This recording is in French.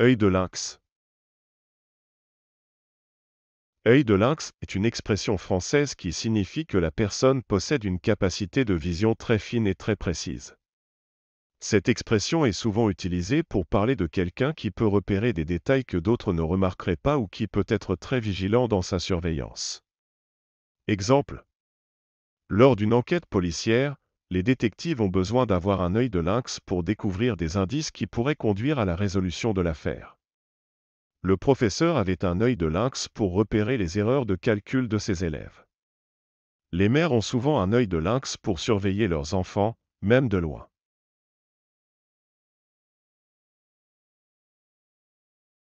Œil de lynx. Œil de lynx est une expression française qui signifie que la personne possède une capacité de vision très fine et très précise. Cette expression est souvent utilisée pour parler de quelqu'un qui peut repérer des détails que d'autres ne remarqueraient pas ou qui peut être très vigilant dans sa surveillance. Exemple. Lors d'une enquête policière, les détectives ont besoin d'avoir un œil de lynx pour découvrir des indices qui pourraient conduire à la résolution de l'affaire. Le professeur avait un œil de lynx pour repérer les erreurs de calcul de ses élèves. Les mères ont souvent un œil de lynx pour surveiller leurs enfants, même de loin.